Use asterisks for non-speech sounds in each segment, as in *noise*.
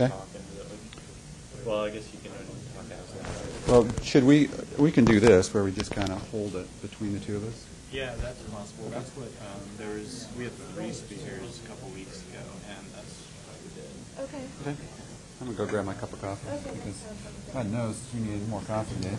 Okay. Well, I guess you can Well, should we, we can do this, where we just kind of hold it between the two of us? Yeah, that's possible. That's what, um, there was, we had three speakers a couple weeks ago, and that's what we did. Okay. Okay. I'm gonna go grab my cup of coffee, Okay. because God knows you need more coffee Dave.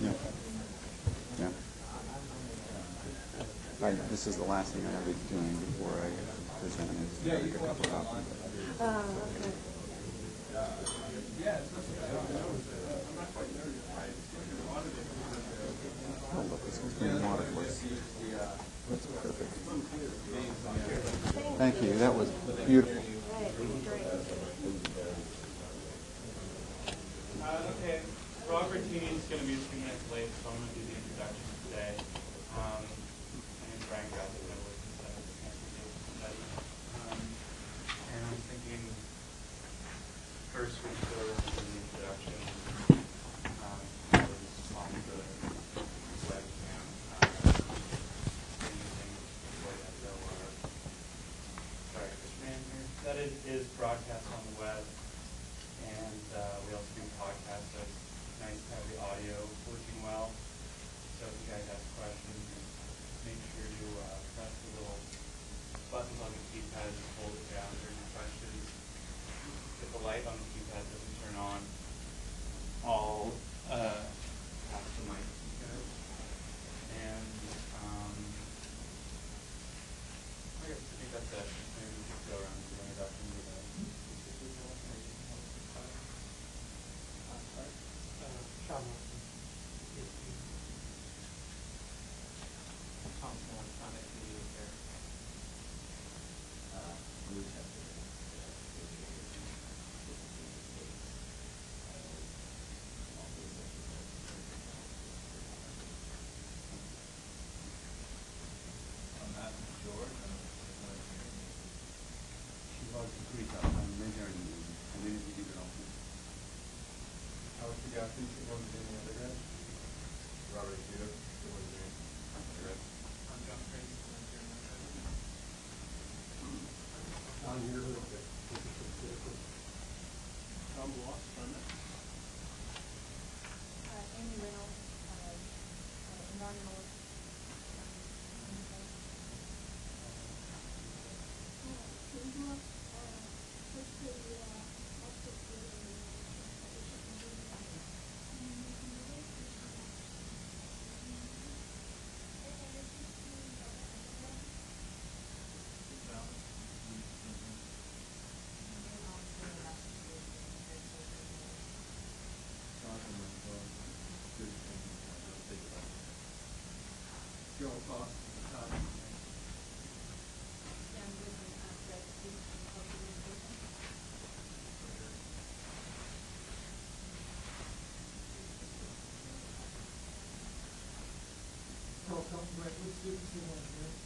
Yeah. Yeah. I, this is the last thing I'll be doing before I present it. Yeah, you a couple of options. Oh, okay. Oh, look, this one's being water That's perfect. Thank you. That was beautiful. about um, Help, help, right.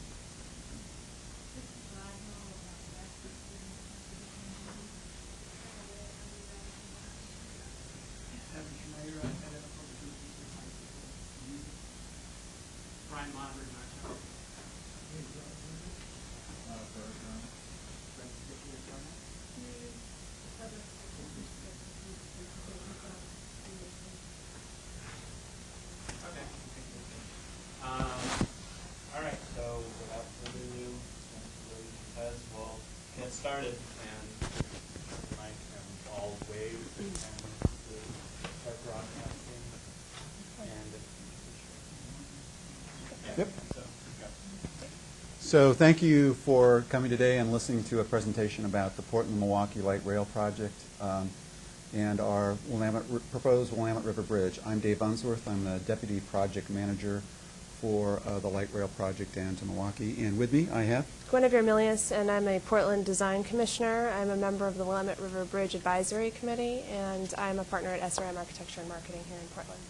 Started and Mike and all wave and the broadcasting and. Yeah, Yep. So, go. So thank you for coming today and listening to a presentation about the Portland-Milwaukie Light Rail Project um, and our Willamette, proposed Willamette River Bridge. I'm Dave Unsworth. I'm the Deputy Project Manager for uh, the Light Rail Project down to Milwaukie. And with me, I have Guenevere Millius, and I'm a Portland Design Commissioner. I'm a member of the Willamette River Bridge Advisory Committee, and I'm a partner at SRM Architecture and Marketing here in Portland.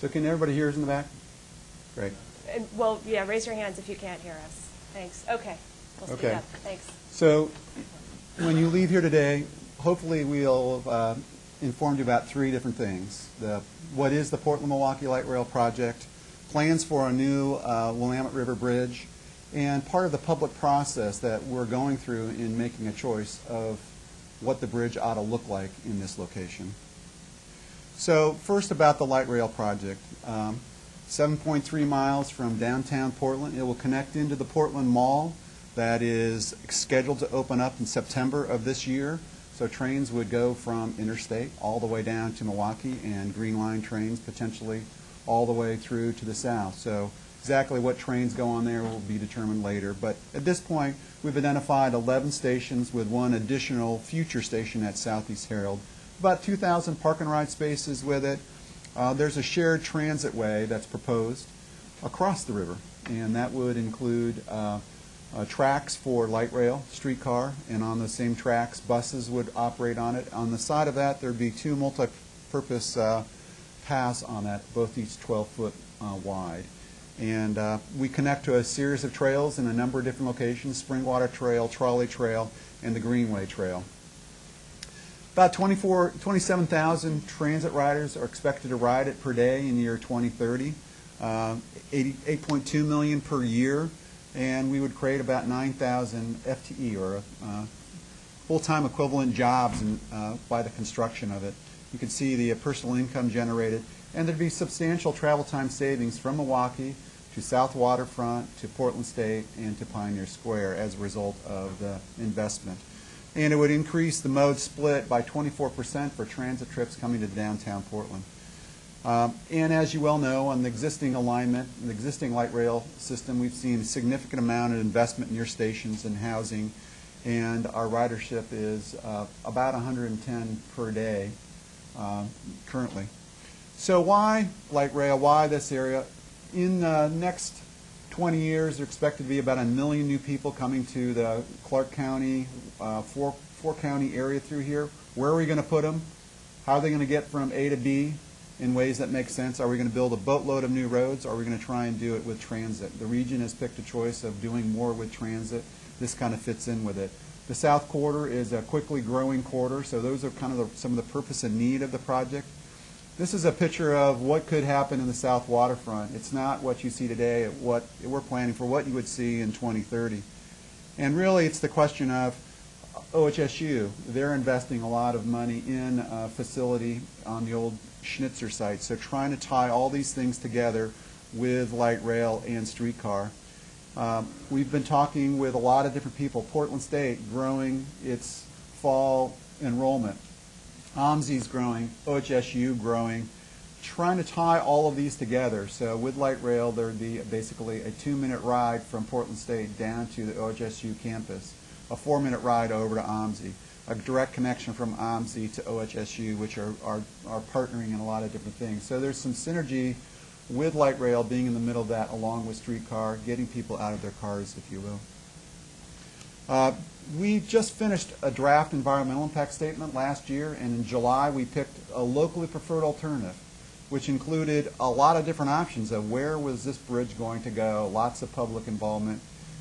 So can everybody hear us in the back? Great. And, well, yeah, raise your hands if you can't hear us. Thanks. Okay. We'll speak Okay. up. Thanks. So when you leave here today, hopefully we'll have uh, informed you about three different things. The, what is the Portland-Milwaukie Light Rail Project, plans for a new uh, Willamette River Bridge, and part of the public process that we're going through in making a choice of what the bridge ought to look like in this location. So first about the light rail project. Um, 7.3 miles from downtown Portland. It will connect into the Portland Mall that is scheduled to open up in September of this year. So trains would go from interstate all the way down to Milwaukie and Green Line trains potentially all the way through to the south. So exactly what trains go on there will be determined later. But at this point, we've identified 11 stations with one additional future station at Southeast Harold. About 2,000 park and ride spaces with it. Uh, there's a shared transit way that's proposed across the river, and that would include uh, uh, tracks for light rail, streetcar, and on the same tracks, buses would operate on it. On the side of that, there'd be two multi-purpose uh, paths on that, both each 12 foot uh, wide. And uh, we connect to a series of trails in a number of different locations, Springwater Trail, Trolley Trail, and the Greenway Trail. About 24, 27,000 transit riders are expected to ride it per day in the year 2030, uh, 80 8.2 million per year, and we would create about 9,000 FTE or uh, full-time equivalent jobs in, uh, by the construction of it. You can see the uh, personal income generated, and there'd be substantial travel time savings from Milwaukie to South Waterfront, to Portland State, and to Pioneer Square as a result of the investment and it would increase the mode split by 24% for transit trips coming to downtown Portland. Um, and as you well know, on the existing alignment, the existing light rail system, we've seen a significant amount of investment near stations and housing, and our ridership is uh, about 110 per day um, currently. So why light rail? Why this area? In the next 20 years, there's expected to be about a million new people coming to the Clark County, uh, four, four county area through here. Where are we going to put them? How are they going to get from A to B in ways that make sense? Are we going to build a boatload of new roads? Are we going to try and do it with transit? The region has picked a choice of doing more with transit. This kind of fits in with it. The south quarter is a quickly growing quarter, so those are kind of the, some of the purpose and need of the project. This is a picture of what could happen in the south waterfront. It's not what you see today, what we're planning for what you would see in 2030. And really, it's the question of OHSU. They're investing a lot of money in a facility on the old Schnitzer site. So trying to tie all these things together with light rail and streetcar. Um, we've been talking with a lot of different people. Portland State growing its fall enrollment. OMSI's growing, OHSU growing, trying to tie all of these together. So with light rail, there would be basically a two-minute ride from Portland State down to the OHSU campus, a four-minute ride over to OMSI, a direct connection from OMSI to OHSU, which are, are, are partnering in a lot of different things. So there's some synergy with light rail being in the middle of that along with streetcar, getting people out of their cars, if you will. Uh, we just finished a draft environmental impact statement last year, and in July we picked a locally preferred alternative, which included a lot of different options of where was this bridge going to go, lots of public involvement,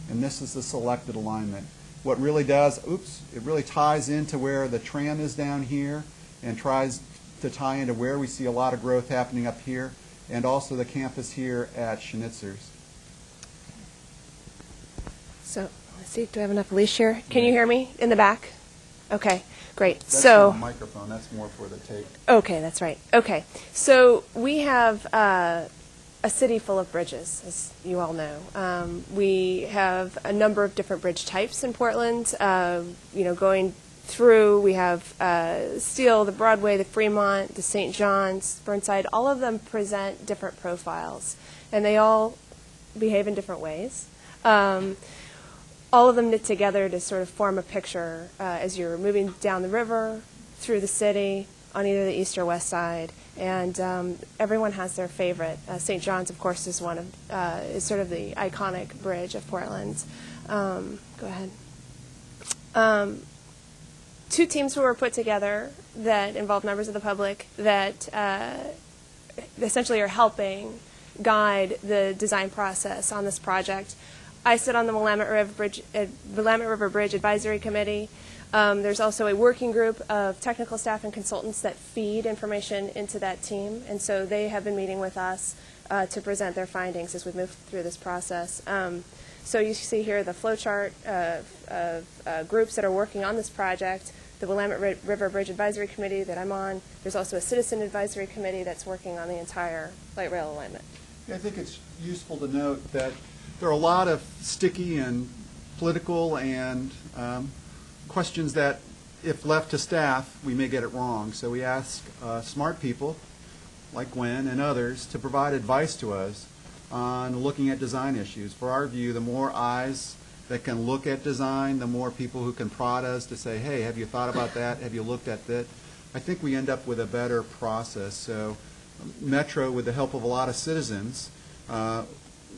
and this is the selected alignment. What really does, oops, it really ties into where the tram is down here and tries to tie into where we see a lot of growth happening up here, and also the campus here at Schnitzer's. So, let's see, do I have enough leash here? Can you hear me in the back? Okay, great. That's So. microphone, that's more for the tape. Okay, that's right. Okay, so we have uh, a city full of bridges, as you all know. Um, we have a number of different bridge types in Portland. Uh, you know, going through, we have uh, Steel, the Broadway, the Fremont, the St. John's, Burnside. All of them present different profiles, and they all behave in different ways. Um, all of them knit together to sort of form a picture uh, as you're moving down the river, through the city, on either the east or west side. And um, everyone has their favorite. Uh, St. John's, of course, is one of uh, is sort of the iconic bridge of Portland. Um, go ahead. Um, two teams were put together that involve members of the public that uh, essentially are helping guide the design process on this project. I sit on the Willamette River Bridge, uh, Willamette River Bridge Advisory Committee. Um, there's also a working group of technical staff and consultants that feed information into that team, and so they have been meeting with us uh, to present their findings as we move through this process. Um, so you see here the flow chart of, of uh, groups that are working on this project. The Willamette River Bridge Advisory Committee that I'm on. There's also a citizen advisory committee that's working on the entire light rail alignment. I think it's useful to note that there are a lot of sticky and political and um, questions that, if left to staff, we may get it wrong. So we ask uh, smart people, like Gwen and others, to provide advice to us on looking at design issues. For our view, the more eyes that can look at design, the more people who can prod us to say, hey, have you thought about that? Have you looked at that? I think we end up with a better process. So Metro, with the help of a lot of citizens, uh,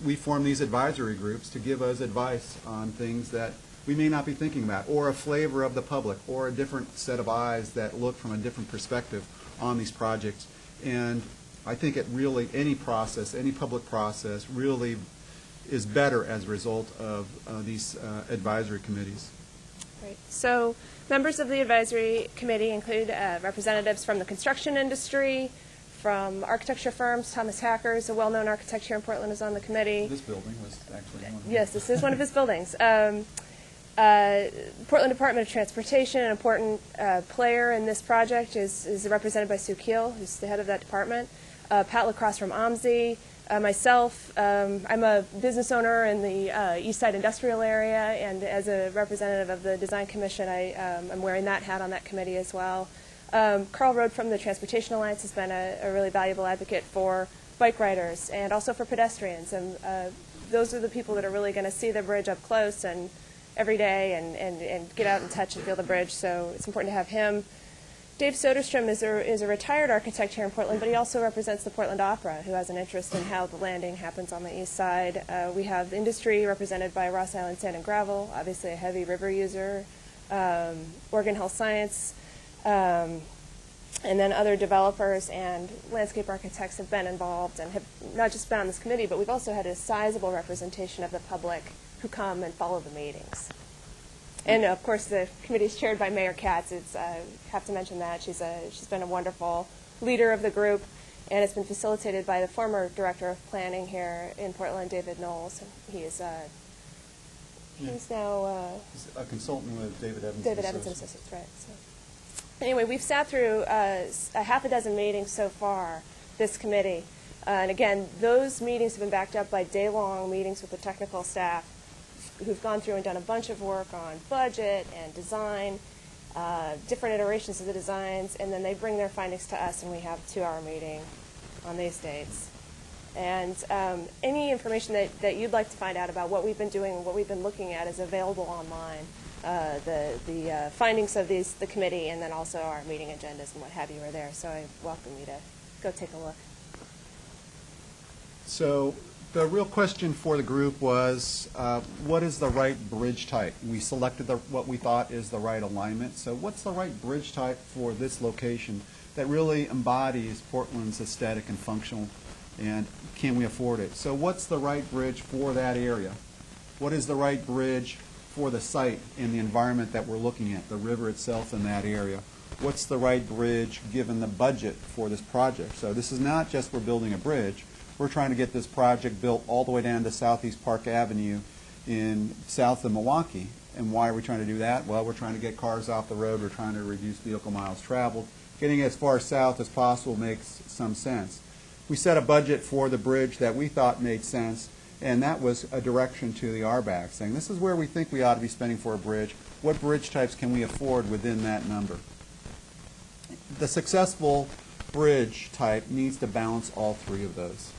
we form these advisory groups to give us advice on things that we may not be thinking about, or a flavor of the public, or a different set of eyes that look from a different perspective on these projects. And I think it really, any process, any public process, really is better as a result of uh, these uh, advisory committees. Right. So members of the advisory committee include uh, representatives from the construction industry, from architecture firms. Thomas Hacker is a well-known architect here in Portland, is on the committee. This building was actually one. Yes, this is one of his buildings. Um, uh, Portland Department of Transportation, an important uh, player in this project, is, is represented by Sue Keil, who's the head of that department. Uh, Pat Lacrosse from OMSI. Uh, myself, um, I'm a business owner in the uh, East Side Industrial Area, and as a representative of the Design Commission, I, um, I'm wearing that hat on that committee as well. Um, Karl Rohde from the Transportation Alliance has been a, a really valuable advocate for bike riders and also for pedestrians. And uh, those are the people that are really going to see the bridge up close and every day and, and, and get out and touch and feel the bridge. So it's important to have him. Dave Soderstrom is a, is a retired architect here in Portland, but he also represents the Portland Opera, who has an interest in how the landing happens on the east side. Uh, we have industry represented by Ross Island Sand and Gravel, obviously a heavy river user, um, Oregon Health Science, um, and then other developers and landscape architects have been involved and have not just been on this committee, but we've also had a sizable representation of the public who come and follow the meetings. And of course, the committee is chaired by Mayor Katz. It's uh, have to mention that she's a she's been a wonderful leader of the group, and it's been facilitated by the former director of planning here in Portland, David Knowles. He is uh, he's now. Uh, He's a consultant with David Evans. David Evans and Associates, right. So, anyway, we've sat through uh, a half a dozen meetings so far, this committee. Uh, and again, those meetings have been backed up by day-long meetings with the technical staff who've gone through and done a bunch of work on budget and design, uh, different iterations of the designs, and then they bring their findings to us, and we have a two-hour meeting on these dates. And um, any information that, that you'd like to find out about what we've been doing and what we've been looking at is available online. Uh, the the uh, findings of these the committee and then also our meeting agendas and what have you are there. So I welcome you to go take a look. So the real question for the group was, uh, what is the right bridge type? We selected the, what we thought is the right alignment. So what's the right bridge type for this location that really embodies Portland's aesthetic and functional, and can we afford it? So what's the right bridge for that area? What is the right bridge for the site and the environment that we're looking at, the river itself in that area? What's the right bridge given the budget for this project? So this is not just we're building a bridge. We're trying to get this project built all the way down to Southeast Park Avenue in south of Milwaukie. And why are we trying to do that? Well, we're trying to get cars off the road, we're trying to reduce vehicle miles traveled. Getting as far south as possible makes some sense. We set a budget for the bridge that we thought made sense, and that was a direction to the RBAC, saying this is where we think we ought to be spending for a bridge. What bridge types can we afford within that number? The successful bridge type needs to balance all three of those.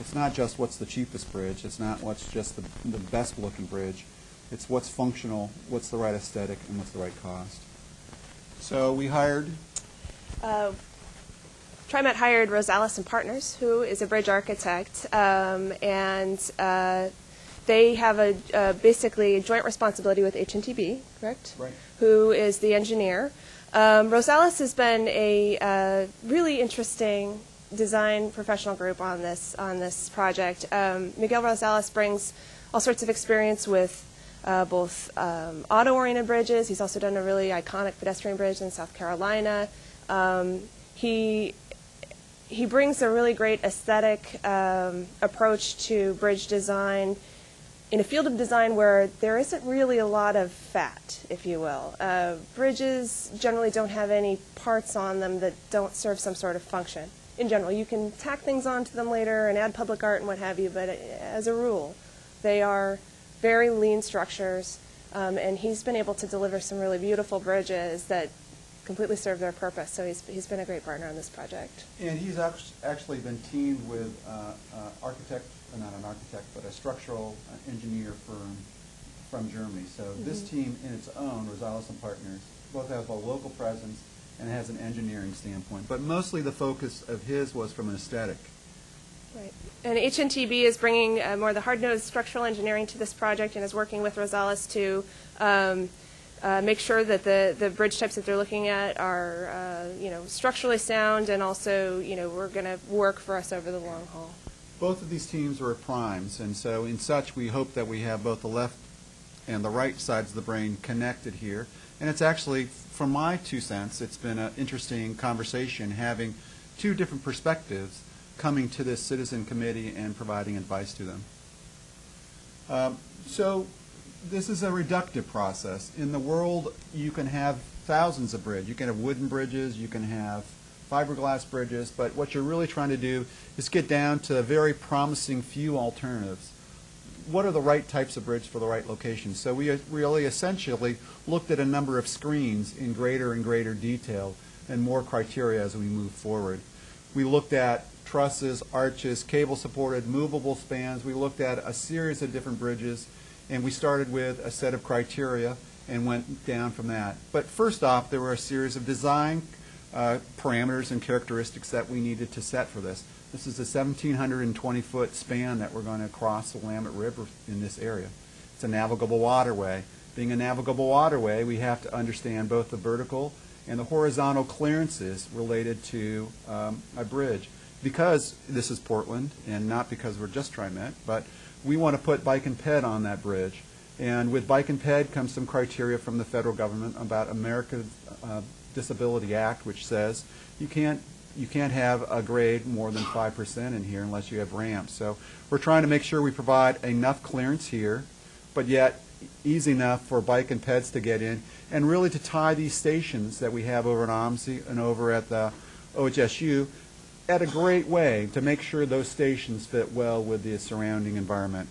It's not just what's the cheapest bridge, it's not what's just the, the best looking bridge. It's what's functional, what's the right aesthetic, and what's the right cost. So we hired Uh, TriMet hired Rosales and Partners, who is a bridge architect, um, and uh, they have a uh, basically a joint responsibility with HNTB, correct? Right. Who is the engineer? Um, Rosales has been a uh, really interesting design professional group on this on this project. Um, Miguel Rosales brings all sorts of experience with uh, both um, auto-oriented bridges. He's also done a really iconic pedestrian bridge in South Carolina. Um, he he brings a really great aesthetic um, approach to bridge design in a field of design where there isn't really a lot of fat, if you will. Uh, bridges generally don't have any parts on them that don't serve some sort of function. In general, you can tack things onto them later and add public art and what have you, but as a rule, they are very lean structures, um, and he's been able to deliver some really beautiful bridges that completely serve their purpose. So he's, he's been a great partner on this project. And he's actually been teamed with uh, uh, architect, uh, not an architect, but a structural uh, engineer firm from Germany. So this team in its own, Rosales and Partners, both have a local presence and has an engineering standpoint. But mostly the focus of his was from an aesthetic. Right. And HNTB is bringing uh, more of the hard-nosed structural engineering to this project and is working with Rosales to um, uh, make sure that the, the bridge types that they're looking at are, uh, you know, structurally sound and also, you know, we're going to work for us over the long haul. Both of these teams were primes, and so in such, we hope that we have both the left and the right sides of the brain connected here. And it's actually, from my two cents, it's been an interesting conversation having two different perspectives coming to this citizen committee and providing advice to them. Um, So this is a reductive process. In the world, you can have thousands of bridges. You can have wooden bridges, you can have fiberglass bridges, but what you're really trying to do is get down to a very promising few alternatives. What are the right types of bridge for the right location? So we really essentially looked at a number of screens in greater and greater detail and more criteria as we move forward. We looked at trusses, arches, cable-supported, movable spans. We looked at a series of different bridges, and we started with a set of criteria and went down from that. But first off, there were a series of design uh, parameters and characteristics that we needed to set for this. This is a 1,720-foot span that we're going to cross the Willamette River in this area. It's a navigable waterway. Being a navigable waterway, we have to understand both the vertical and the horizontal clearances related to um, a bridge. Because this is Portland, and not because we're just TriMet, but we want to put bike and ped on that bridge. And with bike and ped comes some criteria from the federal government about America's uh, Disability Act, which says you can't you can't have a grade more than five percent in here unless you have ramps. So we're trying to make sure we provide enough clearance here, but yet easy enough for bike and peds to get in, and really to tie these stations that we have over at OMSI and over at the OHSU at a great way to make sure those stations fit well with the surrounding environment.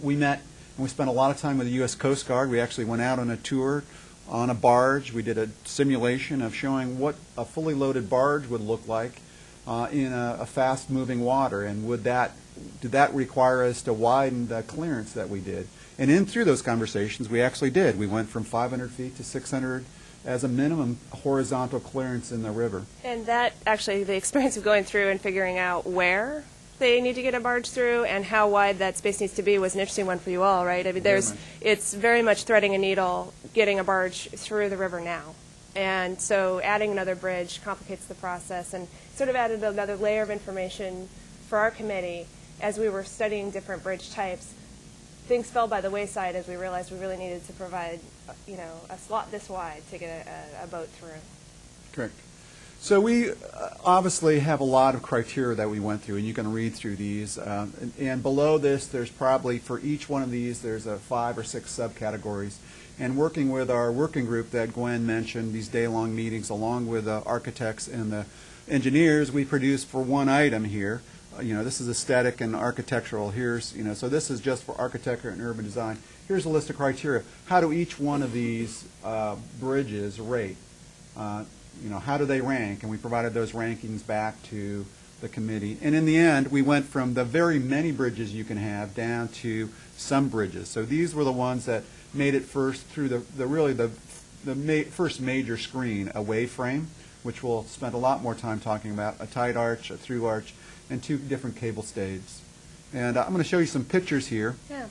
We met and we spent a lot of time with the U.S. Coast Guard. We actually went out on a tour on a barge. We did a simulation of showing what a fully loaded barge would look like uh, in a, a fast-moving water, and would that did that require us to widen the clearance that we did? And in through those conversations, we actually did. We went from 500 feet to 600 as a minimum horizontal clearance in the river. And that actually, the *laughs* experience of going through and figuring out where they need to get a barge through and how wide that space needs to be was an interesting one for you all, right? I mean, there's, it's very much threading a needle getting a barge through the river now. And so adding another bridge complicates the process and sort of added another layer of information for our committee as we were studying different bridge types. Things fell by the wayside as we realized we really needed to provide, you know, a slot this wide to get a, a boat through. Correct. So we uh, obviously have a lot of criteria that we went through, and you can read through these. Um, and, and below this, there's probably, for each one of these, there's a five or six subcategories. And working with our working group that Gwen mentioned, these day-long meetings, along with the architects and the engineers, we produced for one item here. Uh, You know, this is aesthetic and architectural. Here's, you know, so this is just for architecture and urban design. Here's a list of criteria. How do each one of these uh, bridges rate? Uh, You know, how do they rank? And we provided those rankings back to the committee. And in the end, we went from the very many bridges you can have down to some bridges. So these were the ones that made it first through the, the really the, the ma- first major screen, a wave frame, which we'll spend a lot more time talking about, a tight arch, a through arch, and two different cable stays. And uh, I'm going to show you some pictures here. Yeah.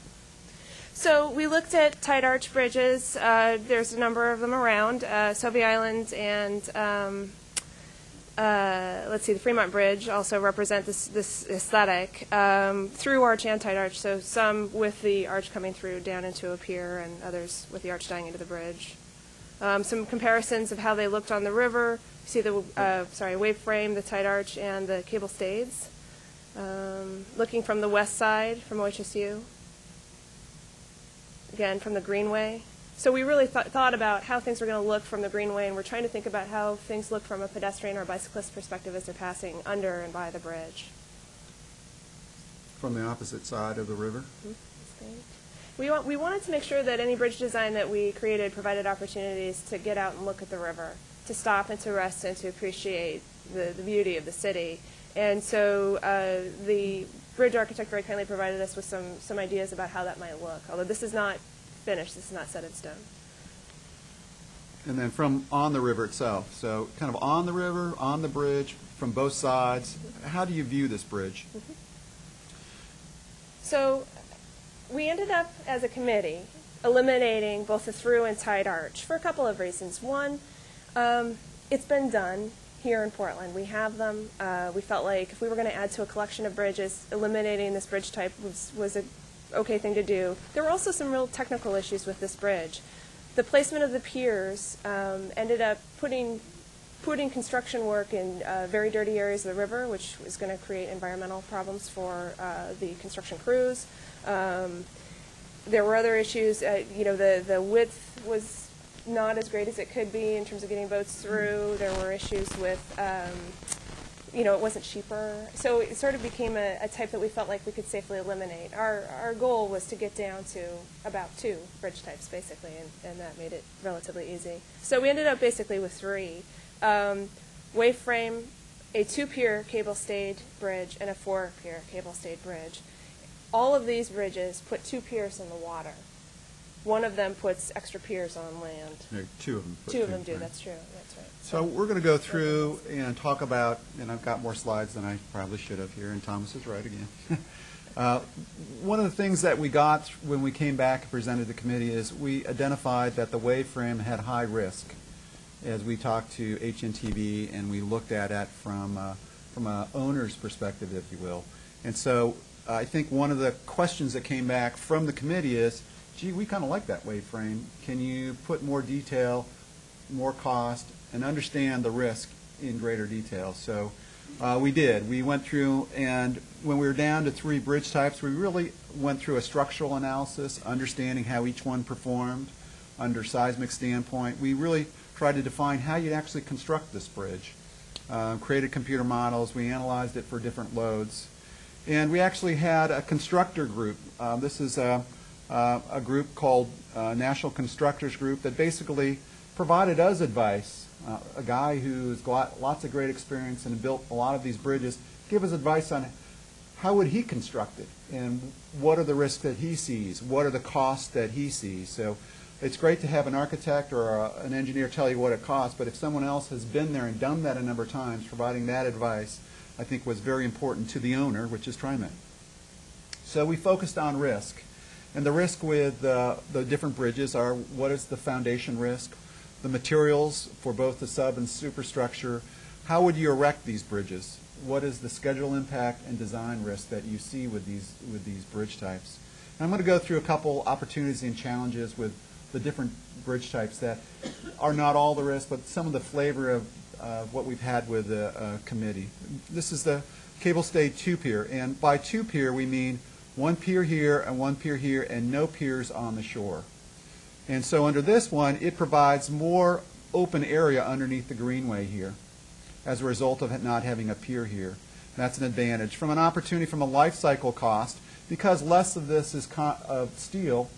So we looked at tight arch bridges. Uh, there's a number of them around. Uh, Sauvie Island and um, uh, let's see, the Fremont Bridge also represent this, this aesthetic um, through arch and tight arch. So some with the arch coming through down into a pier, and others with the arch dying into the bridge. Um, some comparisons of how they looked on the river. See the uh, sorry wave frame, the tight arch, and the cable stays. Um, looking from the west side from OHSU again from the greenway. So we really th- thought about how things were going to look from the greenway, and we're trying to think about how things look from a pedestrian or bicyclist perspective as they're passing under and by the bridge. From the opposite side of the river. We, want, we wanted to make sure that any bridge design that we created provided opportunities to get out and look at the river, to stop and to rest and to appreciate the, the beauty of the city. And so uh, the bridge architect very kindly provided us with some, some ideas about how that might look. Although this is not finished, this is not set in stone. And then from on the river itself. So kind of on the river, on the bridge, from both sides. How do you view this bridge? So we ended up as a committee eliminating both the through and tight arch for a couple of reasons. One, um, it's been done here in Portland. We have them. Uh, we felt like if we were going to add to a collection of bridges, eliminating this bridge type was, was a okay thing to do. There were also some real technical issues with this bridge. The placement of the piers um, ended up putting putting construction work in uh, very dirty areas of the river, which was going to create environmental problems for uh, the construction crews. Um, there were other issues. Uh, you know, the the width was not as great as it could be in terms of getting boats through. There were issues with, um, you know, it wasn't cheaper. So it sort of became a, a type that we felt like we could safely eliminate. Our our goal was to get down to about two bridge types, basically, and, and that made it relatively easy. So we ended up basically with three. Um, wave frame, a two-pier cable-stayed bridge, and a four-pier cable-stayed bridge. All of these bridges put two piers in the water. One of them puts extra piers on land. There are two of them. Two of them do, right. that's true, that's right. So we're going to go through and talk about, and I've got more slides than I probably should have here, and Thomas is right again. *laughs* Uh, One of the things that we got when we came back and presented to the committee is we identified that the wave frame had high risk as we talked to HNTB and we looked at it from, uh, from a owner's perspective, if you will. And so I think one of the questions that came back from the committee is, gee, we kind of like that wave frame. Can you put more detail, more cost, and understand the risk in greater detail? So uh, we did. We went through, and when we were down to three bridge types, we really went through a structural analysis, understanding how each one performed under seismic standpoint. We really tried to define how you'd actually construct this bridge. Uh, created computer models. We analyzed it for different loads. And we actually had a constructor group. Uh, this is a, uh, a group called uh, National Constructors Group that basically provided us advice. Uh, a guy who's got lots of great experience and built a lot of these bridges, gave us advice on how would he construct it and what are the risks that he sees, what are the costs that he sees. So it's great to have an architect or a, an engineer tell you what it costs, but if someone else has been there and done that a number of times, providing that advice, I think was very important to the owner, which is TriMet. So we focused on risk. And the risk with uh, the different bridges are what is the foundation risk, the materials for both the sub and superstructure, how would you erect these bridges? What is the schedule impact and design risk that you see with these, with these bridge types? And I'm going to go through a couple opportunities and challenges with the different bridge types that are not all the risk, but some of the flavor of uh, what we've had with the uh, committee. This is the cable stayed two pier, and by two pier, we mean one pier here and one pier here and no piers on the shore. And so under this one, it provides more open area underneath the greenway here as a result of not having a pier here. That's an advantage. From an opportunity from a life cycle cost, because less of this is of steel,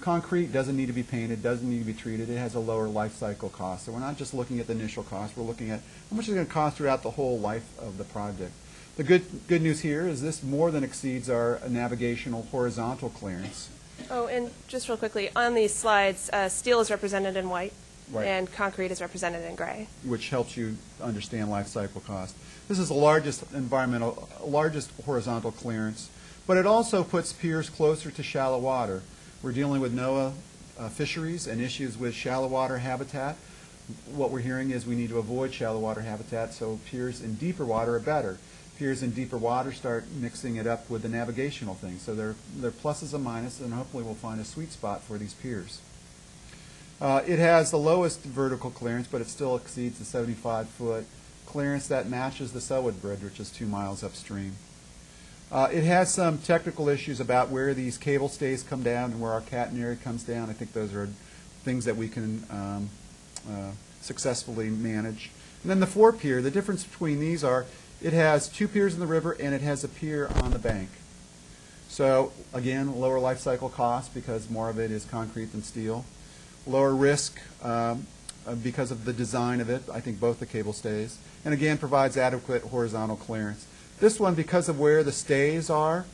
concrete doesn't need to be painted, doesn't need to be treated. It has a lower life cycle cost. So we're not just looking at the initial cost, we're looking at how much is it going to cost throughout the whole life of the project. The good, good news here is this more than exceeds our navigational horizontal clearance. Oh, and just real quickly, on these slides, uh, steel is represented in white, Right. and concrete is represented in gray. which helps you understand life cycle cost. This is the largest environmental, largest horizontal clearance, but it also puts piers closer to shallow water. We're dealing with NOAA uh, fisheries and issues with shallow water habitat. What we're hearing is we need to avoid shallow water habitat, so piers in deeper water are better. Piers in deeper water start mixing it up with the navigational things. So they're, they're pluses and minuses, and hopefully we'll find a sweet spot for these piers. Uh, It has the lowest vertical clearance, but it still exceeds the 75-foot clearance that matches the Sellwood Bridge, which is two miles upstream. Uh, It has some technical issues about where these cable stays come down and where our catenary comes down. I think those are things that we can um, uh, successfully manage. And then the four pier, the difference between these are, it has two piers in the river and it has a pier on the bank. So again, lower life cycle cost because more of it is concrete than steel. Lower risk um, uh, because of the design of it, I think both the cable stays. And again, provides adequate horizontal clearance. This one, because of where the stays are,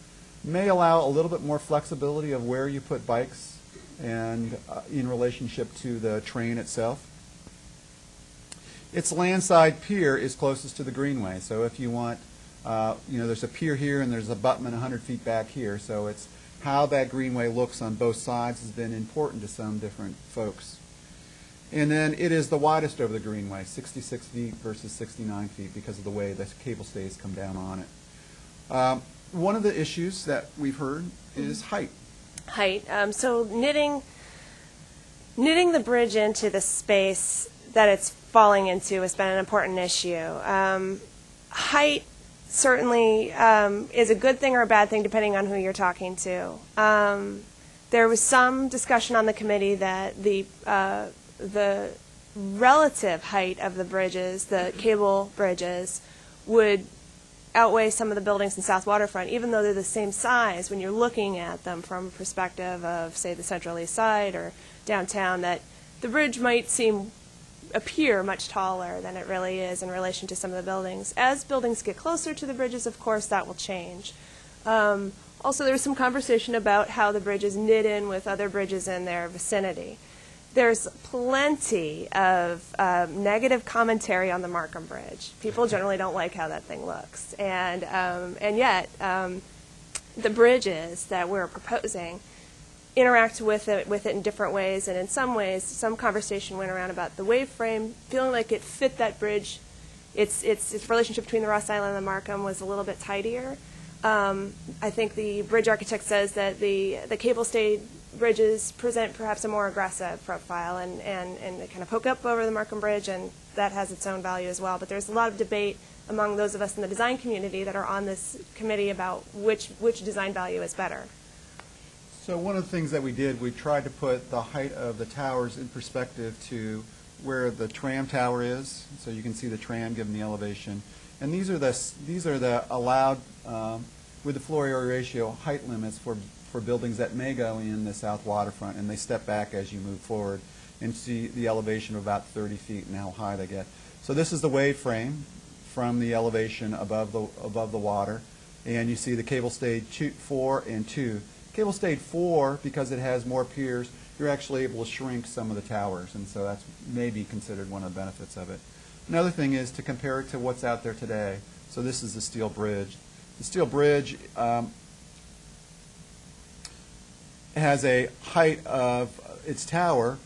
may allow a little bit more flexibility of where you put bikes and uh, in relationship to the train itself. Its landside pier is closest to the greenway, so if you want, uh, you know, there's a pier here and there's a abutment 100 feet back here, so it's how that greenway looks on both sides has been important to some different folks. And then it is the widest over the greenway, 66 feet versus 69 feet because of the way the cable stays come down on it. Um, One of the issues that we've heard is height. height. Um, so knitting knitting the bridge into the space that it's falling into has been an important issue. Um, height certainly um, is a good thing or a bad thing depending on who you're talking to. Um, there was some discussion on the committee that the uh, the relative height of the bridges, the cable bridges, would outweigh some of the buildings in South Waterfront, even though they're the same size when you're looking at them from a perspective of, say, the Central East Side or downtown, that the bridge might seem appear much taller than it really is in relation to some of the buildings. As buildings get closer to the bridges, of course, that will change. Um, also, there was some conversation about how the bridges knit in with other bridges in their vicinity. There's plenty of um, negative commentary on the Marquam Bridge. People generally don't like how that thing looks, and um, and yet um, the bridges that we're proposing interact with it with it in different ways, and in some ways, some conversation went around about the wave frame feeling like it fit that bridge. Its its its relationship between the Ross Island and the Marquam was a little bit tidier. Um, I think the bridge architect says that the the cable stayed bridges present perhaps a more aggressive profile and, and, and they kind of poke up over the Marquam Bridge, and that has its own value as well. But there's a lot of debate among those of us in the design community that are on this committee about which, which design value is better. So one of the things that we did, we tried to put the height of the towers in perspective to where the tram tower is, so you can see the tram given the elevation. And these are the, these are the allowed, um, with the floor area ratio, height limits for, for buildings that may go in the south waterfront, and they step back as you move forward and see the elevation of about 30 feet and how high they get. So this is the wave frame from the elevation above the, above the water, and you see the cable stayed two, four and two. Cable stayed four, because it has more piers, you're actually able to shrink some of the towers, and so that's maybe considered one of the benefits of it. Another thing is to compare it to what's out there today. So this is the steel bridge. The steel bridge um, has a height of its tower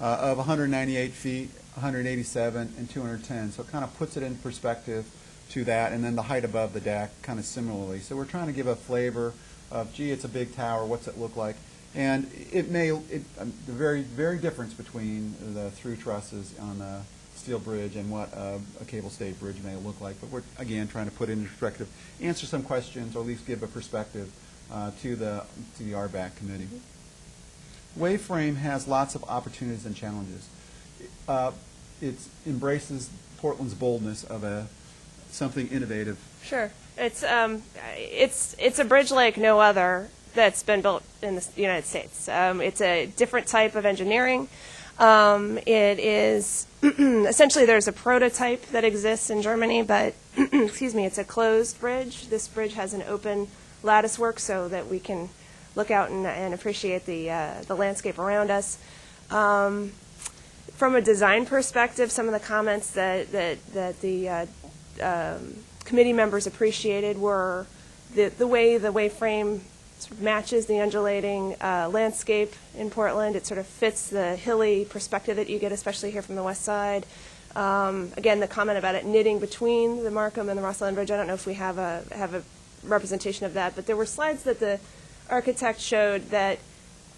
uh, of 198 feet, 187, and 210. So it kind of puts it in perspective to that, and then the height above the deck kind of similarly. So we're trying to give a flavor of, gee, it's a big tower, what's it look like? And it may, it, um, the very, very difference between the through trusses on the steel bridge and what uh, a cable stayed bridge may look like. But we're, again, trying to put into perspective, answer some questions, or at least give a perspective uh, to the, to the RBAC committee. Waveframe has lots of opportunities and challenges. Uh, It embraces Portland's boldness of a, something innovative. Sure. It's um, it's it's a bridge like no other that's been built in the United States. Um, it's a different type of engineering. Um, it is *clears throat* essentially there's a prototype that exists in Germany, but *clears throat* excuse me, it's a closed bridge. This bridge has an open lattice work so that we can look out and, and appreciate the uh, the landscape around us. Um, from a design perspective, some of the comments that that that the uh, um, committee members appreciated were the the way the waveframe sort of matches the undulating uh, landscape in Portland. It sort of fits the hilly perspective that you get, especially here from the west side. Um, again, the comment about it knitting between the Marquam and the Ross Island Bridge. I don't know if we have a have a representation of that, but there were slides that the architect showed that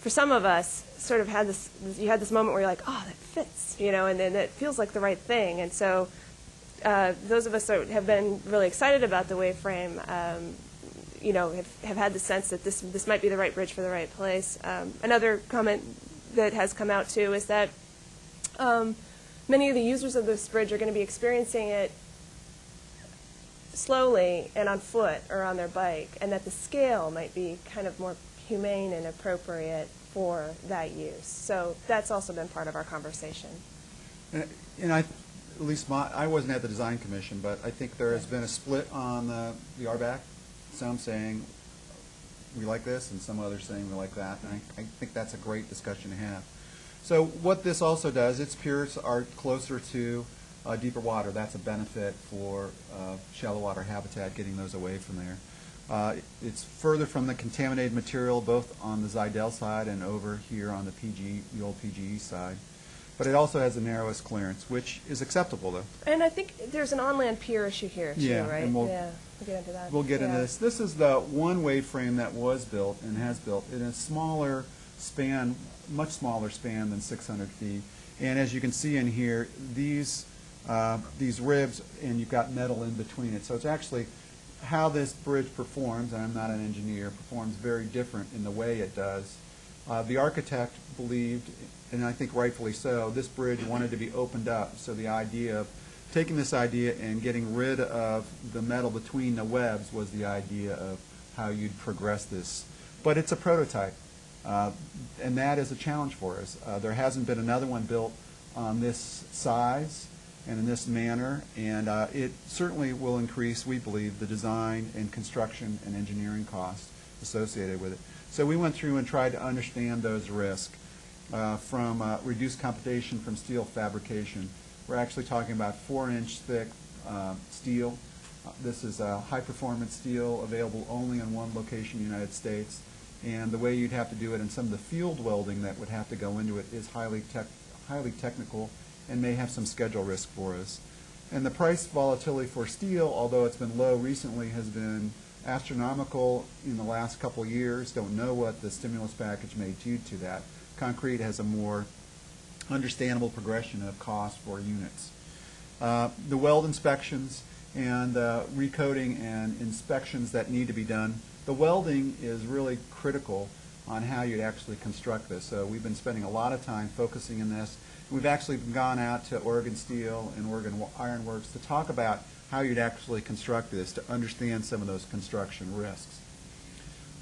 for some of us sort of had this you had this moment where you're like oh that fits you know and then it feels like the right thing and so uh, those of us that have been really excited about the waveframe um, you know have, have had the sense that this this might be the right bridge for the right place um, another comment that has come out too is that um, many of the users of this bridge are going to be experiencing it slowly and on foot or on their bike, and that the scale might be kind of more humane and appropriate for that use. So that's also been part of our conversation. And and I, at least my, I wasn't at the design commission, but I think there has been a split on the, the RBAC. Some saying we like this, and some others saying we like that. And I, I think that's a great discussion to have. So what this also does, its piers are closer to uh, deeper water. That's a benefit for uh, shallow water habitat, getting those away from there. Uh, it's further from the contaminated material, both on the Zidell side and over here on the PG, the old PGE side. But it also has the narrowest clearance, which is acceptable, though. And I think there's an on-land pier issue here too, Yeah, right? and we'll- yeah, we'll get into that. We'll get into this. This is the one wave frame that was built and has built in a smaller span, much smaller span than 600 feet. And as you can see in here, these, uh, these ribs, and you've got metal in between it. So it's actually how this bridge performs, and I'm not an engineer, performs very different in the way it does. Uh, The architect believed, and I think rightfully so, this bridge wanted to be opened up. So the idea of taking this idea and getting rid of the metal between the webs was the idea of how you'd progress this. But it's a prototype, uh, and that is a challenge for us. Uh, There hasn't been another one built on this size and in this manner, and uh, it certainly will increase, we believe, the design and construction and engineering costs associated with it. So we went through and tried to understand those risks uh, from uh, reduced competition from steel fabrication. We're actually talking about four-inch thick uh, steel. Uh, This is a high-performance steel available only in one location in the United States. And the way you'd have to do it and some of the field welding that would have to go into it is highly tech, highly technical and may have some schedule risk for us. And the price volatility for steel, although it's been low recently, has been astronomical in the last couple years. Don't know what the stimulus package may do to that. Concrete has a more understandable progression of cost for units. Uh, The weld inspections and uh, recoding and inspections that need to be done. The welding is really critical on how you'd actually construct this. So we've been spending a lot of time focusing in this. We've actually gone out to Oregon Steel and Oregon Iron Works to talk about how you'd actually construct this, to understand some of those construction risks.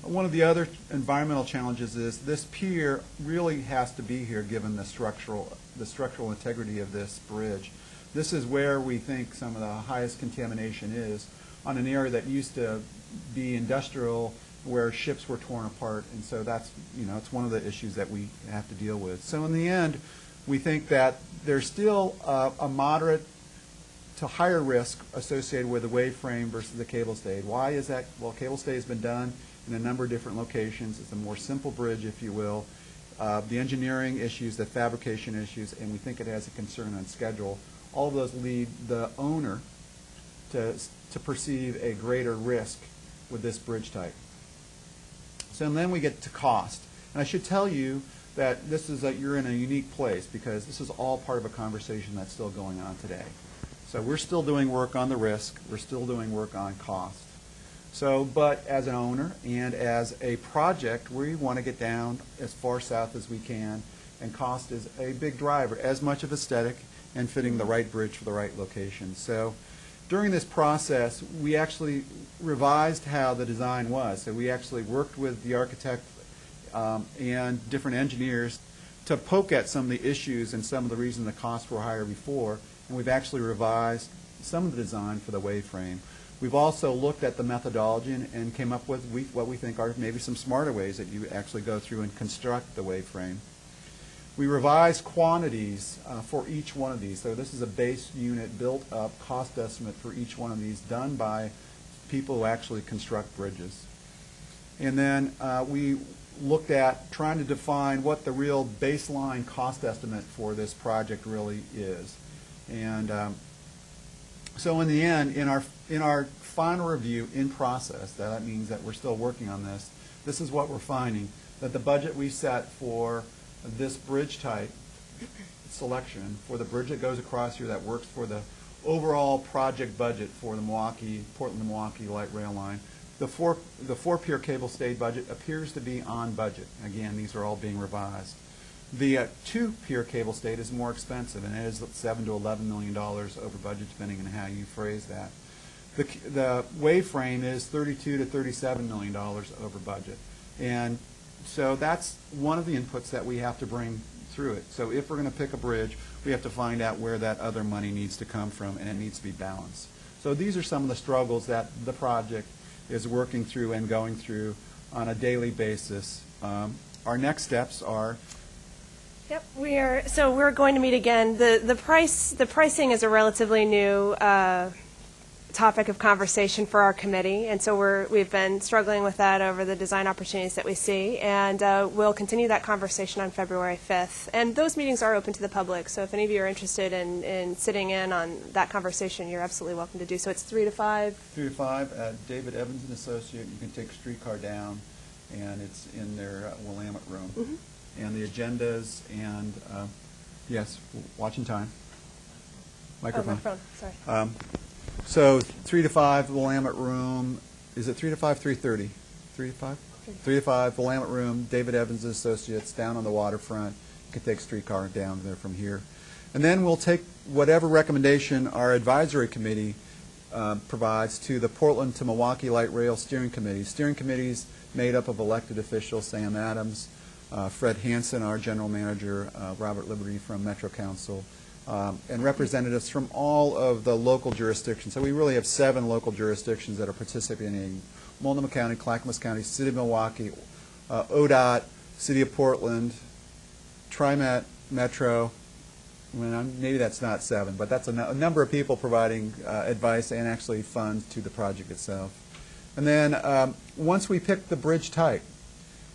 One of the other environmental challenges is this pier really has to be here given the structural, the structural integrity of this bridge. This is where we think some of the highest contamination is on an area that used to be industrial where ships were torn apart. And so that's, you know, it's one of the issues that we have to deal with. So in the end, we think that there's still a, a moderate to higher risk associated with the wave frame versus the cable stayed. Why is that? Well, cable stay has been done in a number of different locations. It's a more simple bridge, if you will. Uh, the engineering issues, the fabrication issues, and we think it has a concern on schedule. All of those lead the owner to, to perceive a greater risk with this bridge type. So then we get to cost. And I should tell you that this is, a you're in a unique place, because this is all part of a conversation that's still going on today. So we're still doing work on the risk, we're still doing work on cost. So, but as an owner and as a project, we want to get down as far south as we can, and cost is a big driver, as much of aesthetic and fitting the right bridge for the right location. So during this process, we actually revised how the design was. So we actually worked with the architect um, and different engineers to poke at some of the issues and some of the reasons the costs were higher before, and we've actually revised some of the design for the wave frame. We've also looked at the methodology and, and came up with we, what we think are maybe some smarter ways that you actually go through and construct the wave frame. We revised quantities uh, for each one of these. So this is a base unit built up cost estimate for each one of these done by people who actually construct bridges. And then uh, we looked at trying to define what the real baseline cost estimate for this project really is. And um, so in the end, in our, in our final review in process, that means that we're still working on this, this is what we're finding, that the budget we set for this bridge type selection, for the bridge that goes across here that works for the overall project budget for the Milwaukie, Portland Milwaukie light rail line, the four, the four-pier cable stayed budget appears to be on budget. Again, these are all being revised. The uh, two-pier cable stayed is more expensive, and it is seven to eleven million dollars over budget, depending on how you phrase that. The, the wave frame is thirty-two to thirty-seven million dollars over budget, and so that's one of the inputs that we have to bring through it. So if we're going to pick a bridge, we have to find out where that other money needs to come from, and it needs to be balanced. So these are some of the struggles that the project is working through and going through on a daily basis. Um, our next steps are Yep, we are, so we're going to meet again. The, the price, the pricing is a relatively new uh, topic of conversation for our committee, and so we're, we've been struggling with that over the design opportunities that we see, and uh, we'll continue that conversation on February 5th. And those meetings are open to the public, so if any of you are interested in, in sitting in on that conversation, you're absolutely welcome to do so. It's 3 to 5. Three to five at David Evans and Associate. You can take a streetcar down, and it's in their uh, Willamette room. And the agendas and, uh, yes, watching time. Oh, Microphone. microphone, sorry. Um, So three to five, Willamette room. Is it three to five, three thirty? Three to five? Three to five, Willamette room, David Evans and Associates, down on the waterfront. You can take a streetcar down there from here. And then we'll take whatever recommendation our advisory committee uh, provides to the Portland to Milwaukie Light Rail Steering Committee. Steering committee's made up of elected officials, Sam Adams, uh, Fred Hansen, our general manager, uh, Robert Liberty from Metro Council, um, and representatives from all of the local jurisdictions. So we really have seven local jurisdictions that are participating. Multnomah County, Clackamas County, City of Milwaukie, uh, ODOT, City of Portland, TriMet, Metro, maybe that's not seven, but that's a, nu- a number of people providing uh, advice and actually funds to the project itself. And then, um, once we pick the bridge type,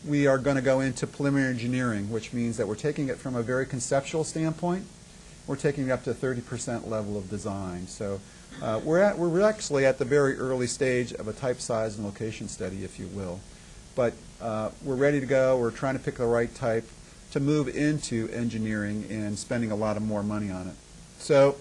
we are going to go into preliminary engineering, which means that we're taking it from a very conceptual standpoint. We're taking it up to 30% level of design. So uh, we're at, we're actually at the very early stage of a type, size, and location study, if you will. But uh, we're ready to go. We're trying to pick the right type to move into engineering and spending a lot of more money on it. So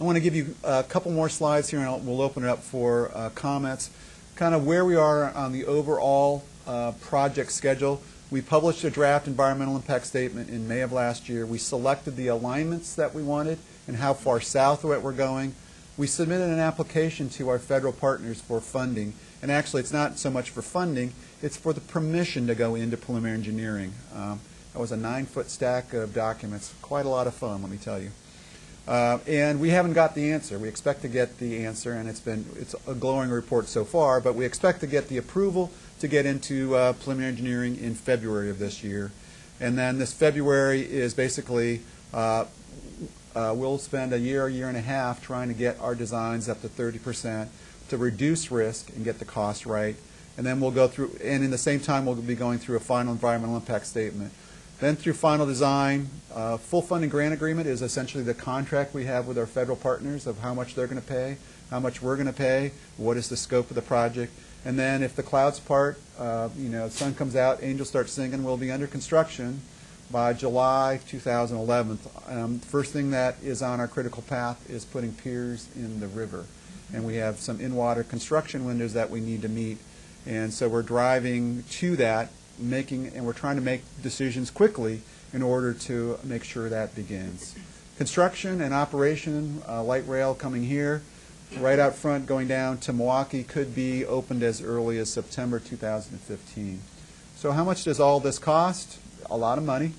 I want to give you a couple more slides here, and I'll, we'll open it up for uh, comments. Kind of where we are on the overall uh, project schedule. We published a draft environmental impact statement in May of last year. We selected the alignments that we wanted and how far south of it we're going. We submitted an application to our federal partners for funding, and actually, it's not so much for funding, it's for the permission to go into preliminary engineering. Um, That was a nine-foot stack of documents, quite a lot of fun, let me tell you. Uh, And we haven't got the answer. We expect to get the answer, and it's been, it's a glowing report so far, but we expect to get the approval to get into uh, preliminary engineering in February of this year. And then this February is basically, uh, uh, we'll spend a year, year and a half trying to get our designs up to 30% to reduce risk and get the cost right. And then we'll go through, and in the same time, we'll be going through a final environmental impact statement. Then through final design, uh, full funding grant agreement is essentially the contract we have with our federal partners of how much they're going to pay. how much we're going to pay, what is the scope of the project, and then if the clouds part, uh, you know, sun comes out, angels start singing, we'll be under construction by July 2011. Um, First thing that is on our critical path is putting piers in the river. And we have some in-water construction windows that we need to meet. And so we're driving to that, making, and we're trying to make decisions quickly in order to make sure that begins. Construction and operation, uh, light rail coming here, right out front going down to Milwaukie could be opened as early as September 2015. So how much does all this cost? A lot of money.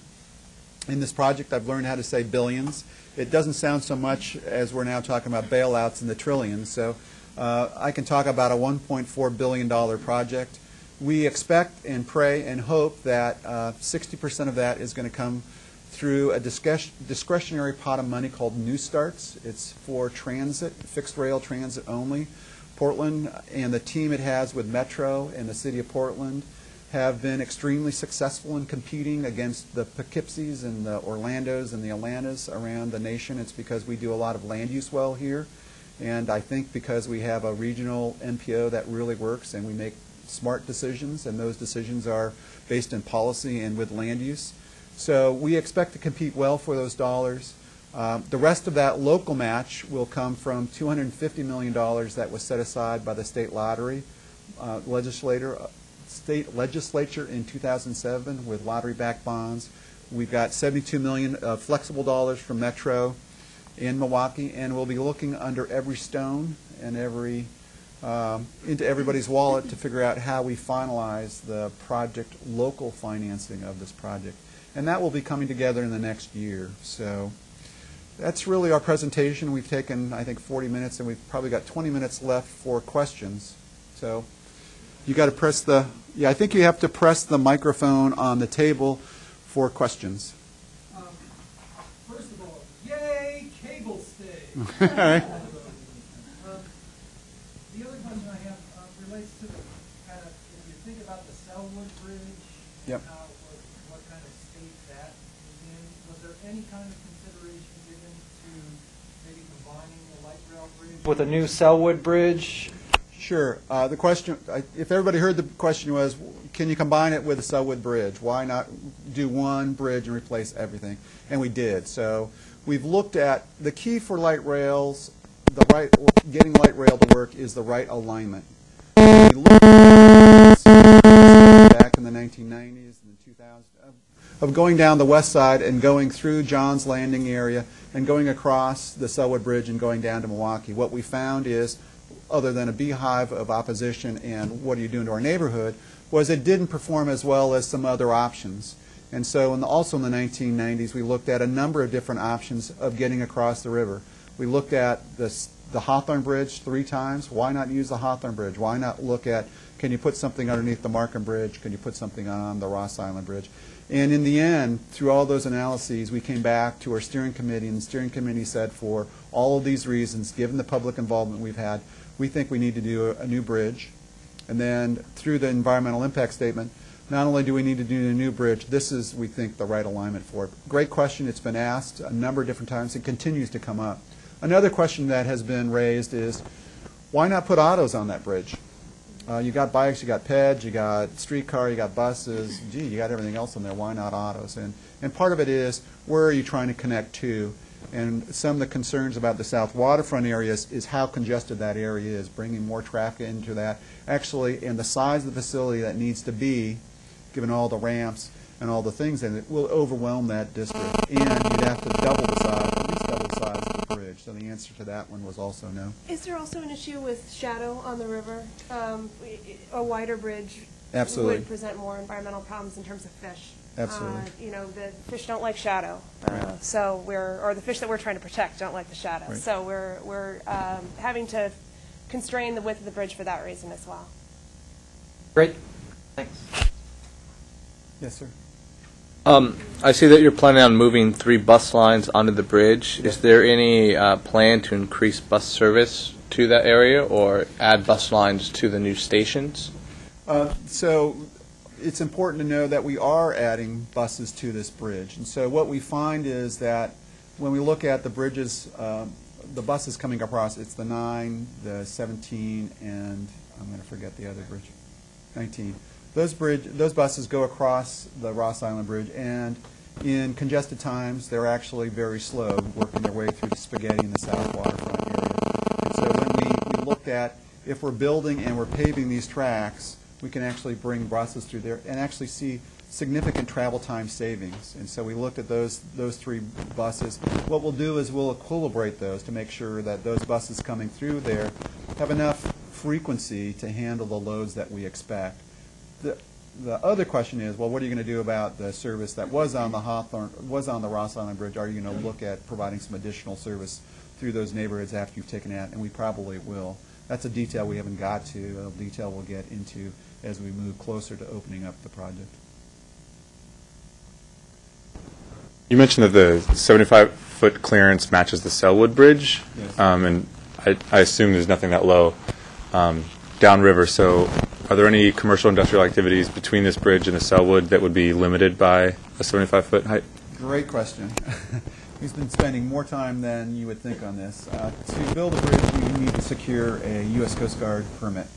In this project, I've learned how to say billions. It doesn't sound so much as we're now talking about bailouts in the trillions. So uh, I can talk about a $1.4 billion project. We expect and pray and hope that uh, 60% of that is going to come through a discretionary pot of money called New Starts. It's for transit, fixed rail transit only. Portland and the team it has with Metro and the city of Portland have been extremely successful in competing against the Poughkeepsies and the Orlandos and the Atlantas around the nation. It's because we do a lot of land use well here. And I think because we have a regional MPO that really works and we make smart decisions, and those decisions are based in policy and with land use. So we expect to compete well for those dollars. Um, The rest of that local match will come from $250 million that was set aside by the state lottery uh, legislator, state legislature in 2007 with lottery-backed bonds. We've got 72 million of flexible dollars from Metro in Milwaukie, and we'll be looking under every stone and every, um, into everybody's wallet to figure out how we finalize the project, local financing of this project. And that will be coming together in the next year. So that's really our presentation. We've taken, I think, 40 minutes, and we've probably got 20 minutes left for questions. So you got to press the, yeah, I think you have to press the microphone on the table for questions. Um, First of all, yay, cable stay. *laughs* All right. The other question I have uh, relates to the kind of, if you think about the Sellwood Bridge. Yep. How, what, what kind of state that is in, was there any kind of consideration given to maybe combining the light rail bridge? With a new Sellwood Bridge? Sure. Uh, The question, if everybody heard the question was, can you combine it with the Sellwood Bridge? Why not do one bridge and replace everything? And we did. So we've looked at, the key for light rails, the right, getting light rail to work is the right alignment. We back in the 1990s and the 2000s of- of going down the west side and going through John's Landing area and going across the Sellwood Bridge and going down to Milwaukie. What we found is, other than a beehive of opposition and what are you doing to our neighborhood, was it didn't perform as well as some other options. And so, in the, also in the 1990s, we looked at a number of different options of getting across the river. We looked at this, the Hawthorne Bridge three times. Why not use the Hawthorne Bridge? Why not look at, can you put something underneath the Marquam Bridge? Can you put something on the Ross Island Bridge? And in the end, through all those analyses, we came back to our steering committee, and the steering committee said, for all of these reasons, given the public involvement we've had, we think we need to do a, a new bridge. And then through the environmental impact statement, not only do we need to do a new bridge, this is, we think, the right alignment for it. Great question. It's been asked a number of different times. It continues to come up. Another question that has been raised is, why not put autos on that bridge? Uh, you got bikes, you got peds, you got streetcar, you got buses. Gee, you got everything else on there. Why not autos? And and part of it is where are you trying to connect to? And some of the concerns about the south waterfront areas is how congested that area is, bringing more traffic into that. Actually, and the size of the facility that needs to be, given all the ramps and all the things and it, will overwhelm that district. And you'd have to double the size, at least double the size bridge. So the answer to that one was also no. Is there also an issue with shadow on the river? Um, A wider bridge Absolutely. would present more environmental problems in terms of fish. Absolutely. Uh, You know, the fish don't like shadow. Uh, So we're, or the fish that we're trying to protect don't like the shadow. Right. So we're, we're um, having to constrain the width of the bridge for that reason as well. Great, thanks. Yes, sir. Um, I see that you're planning on moving three bus lines onto the bridge. Is there any uh, plan to increase bus service to that area or add bus lines to the new stations? Uh, So it's important to know that we are adding buses to this bridge. And so what we find is that when we look at the bridge's um, the buses coming across, it's the 9, the 17, and I'm going to forget the other bridge, 19. Those bridge, those buses go across the Ross Island Bridge, and in congested times, they're actually very slow, working their way through the spaghetti in the south waterfront area. And so when we, we looked at, if we're building and we're paving these tracks, we can actually bring buses through there and actually see significant travel time savings. And so we looked at those, those three buses. What we'll do is we'll equilibrate those to make sure that those buses coming through there have enough frequency to handle the loads that we expect. The, the other question is, well, what are you going to do about the service that was on the Hawthorne, was on the Ross Island Bridge? Are you going to look at providing some additional service through those neighborhoods after you've taken it out? And we probably will. That's a detail we haven't got to, a detail we'll get into as we move closer to opening up the project. You mentioned that the 75-foot clearance matches the Sellwood Bridge, Yes. um, and I I assume there's nothing that low um, downriver, so are there any commercial industrial activities between this bridge and the Sellwood that would be limited by a 75-foot height? Great question. *laughs* He's been spending more time than you would think on this. Uh, To build a bridge, we need to secure a U.S. Coast Guard permit.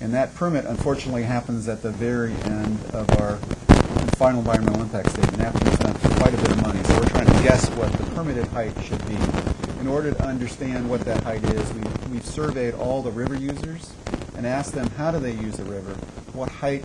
And that permit unfortunately happens at the very end of our final environmental impact statement, after we spent quite a bit of money. So we're trying to guess what the permitted height should be. In order to understand what that height is, we- we've surveyed all the river users and asked them, how do they use the river? What height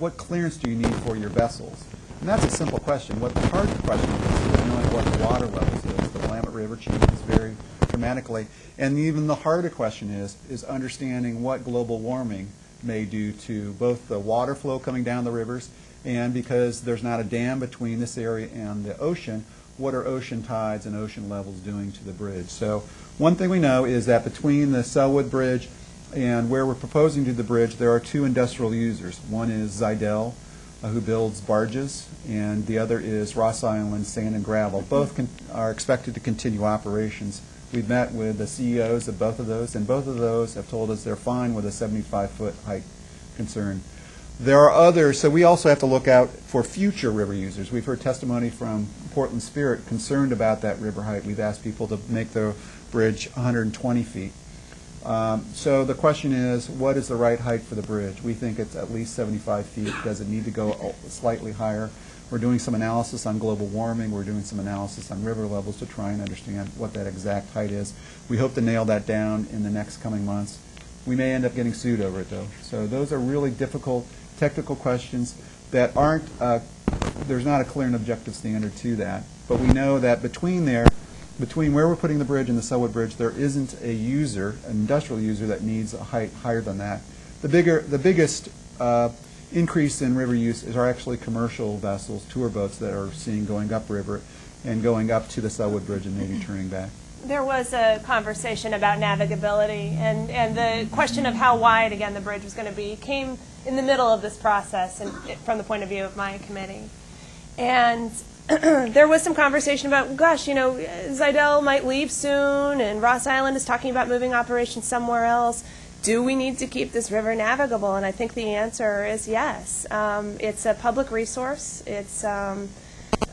what clearance do you need for your vessels? And that's a simple question. What the hard question is, is knowing what the water levels is. The Willamette River changes very dramatically. And even the harder question is, is understanding what global warming may do to both the water flow coming down the rivers and because there's not a dam between this area and the ocean, what are ocean tides and ocean levels doing to the bridge? So one thing we know is that between the Sellwood Bridge and where we're proposing to the bridge, there are two industrial users. One is Zidell, uh, who builds barges, and the other is Ross Island Sand and Gravel. Both are expected to continue operations. We've met with the CEOs of both of those, and both of those have told us they're fine with a 75-foot height concern. There are others, so we also have to look out for future river users. We've heard testimony from Portland Spirit concerned about that river height. We've asked people to make the bridge 120 feet. Um, So the question is, what is the right height for the bridge? We think it's at least 75 feet. Does it need to go slightly higher? We're doing some analysis on global warming. We're doing some analysis on river levels to try and understand what that exact height is. We hope to nail that down in the next coming months. We may end up getting sued over it, though. So those are really difficult technical questions that aren't, uh, there's not a clear and objective standard to that. But we know that between there, between where we're putting the bridge and the Sellwood Bridge, there isn't a user, an industrial user, that needs a height higher than that. The bigger, the biggest uh, increase in river use is are actually commercial vessels, tour boats that are seen going upriver and going up to the Sellwood Bridge and maybe turning back. There was a conversation about navigability, and, and the question of how wide, again, the bridge was going to be came in the middle of this process and it- from the point of view of my committee. And *clears throat* there was some conversation about, gosh, you know, Zidell might leave soon, and Ross Island is talking about moving operations somewhere else. Do we need to keep this river navigable? And I think the answer is yes. Um, it's a public resource. It's um,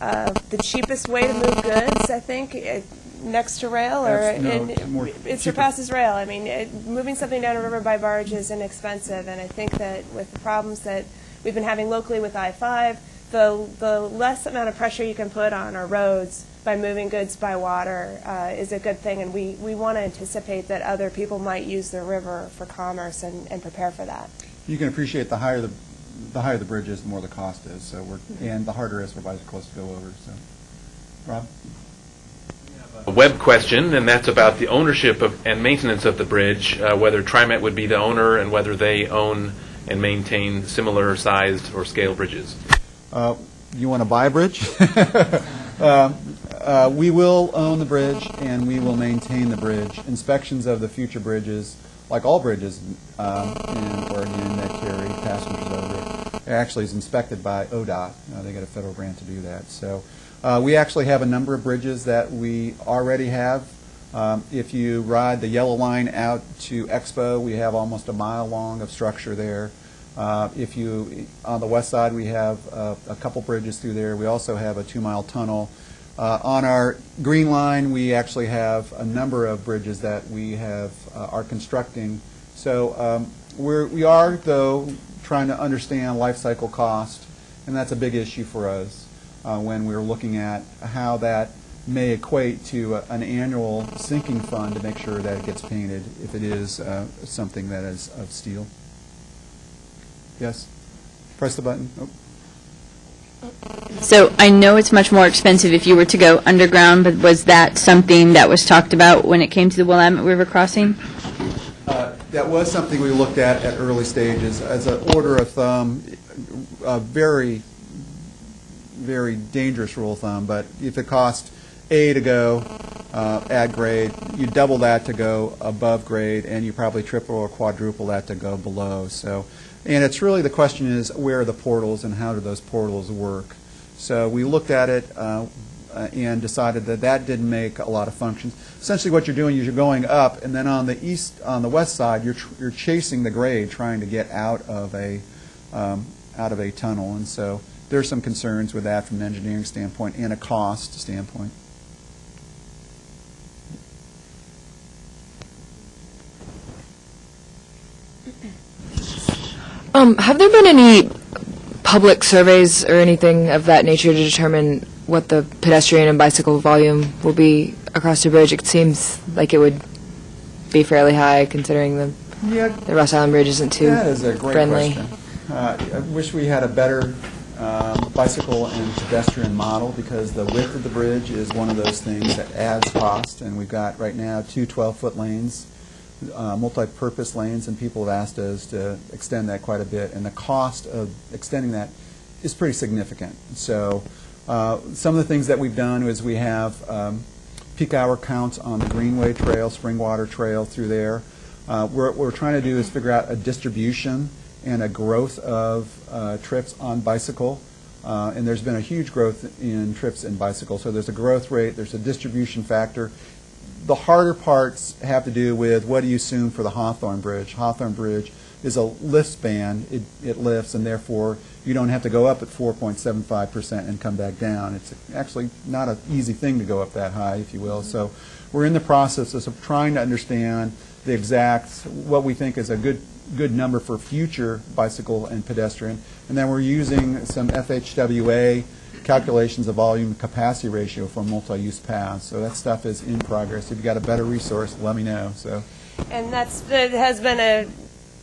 uh, the cheapest way to move goods, I think, eh, next to rail, or no, and more it surpasses rail. I mean, it, moving something down a river by barge is inexpensive, and I think that with the problems that we've been having locally with I-5, the the less amount of pressure you can put on our roads by moving goods by water uh, is a good thing, and we, we want to anticipate that other people might use the river for commerce and, and prepare for that. You can appreciate the higher the, the higher the bridge is, the more the cost is, so we're, and the harder it is for bicyclists to go over, so. Rob? A web question, and that's about the ownership of, and maintenance of the bridge, uh, whether TriMet would be the owner and whether they own and maintain similar sized or scale bridges. Uh, You want to buy a bridge? *laughs* Uh, uh, We will own the bridge, and we will maintain the bridge. Inspections of the future bridges, like all bridges um, in Oregon that carry passengers over, actually is inspected by ODOT. Uh, They get a federal grant to do that. So uh, we actually have a number of bridges that we already have. Um, If you ride the yellow line out to Expo, we have almost a mile long of structure there. Uh, If you, on the west side, we have uh, a couple bridges through there. We also have a two-mile tunnel Uh, On our Green Line, we actually have a number of bridges that we have, uh, are constructing. So um, we're, we are, though, trying to understand life cycle cost, and that's a big issue for us uh, when we're looking at how that may equate to a- an annual sinking fund to make sure that it gets painted if it is uh, something that is of steel. Yes? Press the button. Oh. So I know it's much more expensive if you were to go underground, but was that something that was talked about when it came to the Willamette River crossing? Uh, That was something we looked at at early stages. As an order of thumb, a very, very dangerous rule of thumb, but if it cost A to go uh, at grade, you double that to go above grade, and you probably triple or quadruple that to go below. So, and it's really, the question is, where are the portals and how do those portals work? So we looked at it uh, uh, and decided that that didn't make a lot of functions. Essentially, what you're doing is you're going up, and then on the east, on the west side, you're you're chasing the grade, trying to get out of a um, out of a tunnel, and so there's some concerns with that from an engineering standpoint and a cost standpoint. Um, have there been any public surveys or anything of that nature to determine what the pedestrian and bicycle volume will be across the bridge? It seems like it would be fairly high considering the, Yeah, the Ross Island Bridge isn't too That is a great friendly. question. Uh, I wish we had a better um, bicycle and pedestrian model, because the width of the bridge is one of those things that adds cost, and we've got right now two 12-foot lanes, uh, multi-purpose lanes, and people have asked us to extend that quite a bit, and the cost of extending that is pretty significant. So uh, some of the things that we've done is we have um, peak hour counts on the Greenway Trail, Springwater Trail through there. Uh, What we're trying to do is figure out a distribution and a growth of uh, trips on bicycle. Uh, And there's been a huge growth in trips in bicycle. So there's a growth rate, there's a distribution factor. The harder parts have to do with what do you assume for the Hawthorne Bridge? Hawthorne Bridge is a lift span, it, it lifts, and therefore you don't have to go up at 4.75% and come back down. It's actually not an easy thing to go up that high, if you will. So we're in the process of trying to understand the exact, what we think is a good, good number for future bicycle and pedestrian. And then we're using some FHWA calculations of volume capacity ratio for multi-use paths. So that stuff is in progress. If you've got a better resource, let me know, so. And that's, that has been a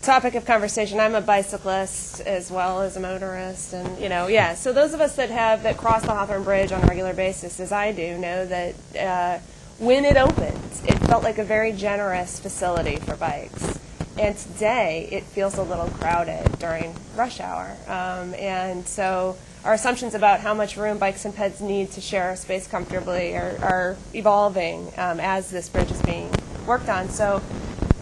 topic of conversation. I'm a bicyclist as well as a motorist, and, you know, yeah. So those of us that have, that cross the Hawthorne Bridge on a regular basis, as I do, know that uh, when it opened, it felt like a very generous facility for bikes. And today, it feels a little crowded during rush hour. Um, and so our assumptions about how much room bikes and peds need to share space comfortably are, are evolving um, as this bridge is being worked on. So